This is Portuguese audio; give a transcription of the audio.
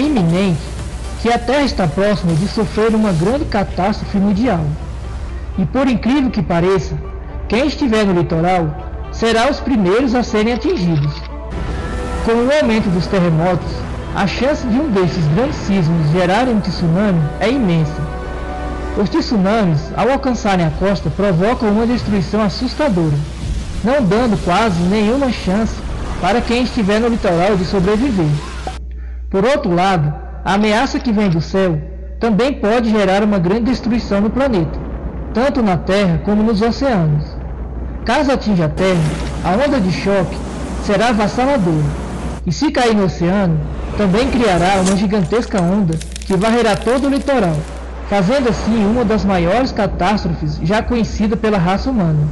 iminente que a Terra está próxima de sofrer uma grande catástrofe mundial. E por incrível que pareça, quem estiver no litoral será os primeiros a serem atingidos. Com o aumento dos terremotos, a chance de um desses grandes sismos gerarem um tsunami é imensa. Os tsunamis, ao alcançarem a costa, provocam uma destruição assustadora, não dando quase nenhuma chance para quem estiver no litoral de sobreviver. Por outro lado, a ameaça que vem do céu também pode gerar uma grande destruição no planeta, tanto na Terra como nos oceanos. Caso atinja a Terra, a onda de choque será avassaladora, e se cair no oceano, também criará uma gigantesca onda que varrerá todo o litoral, fazendo assim uma das maiores catástrofes já conhecida pela raça humana.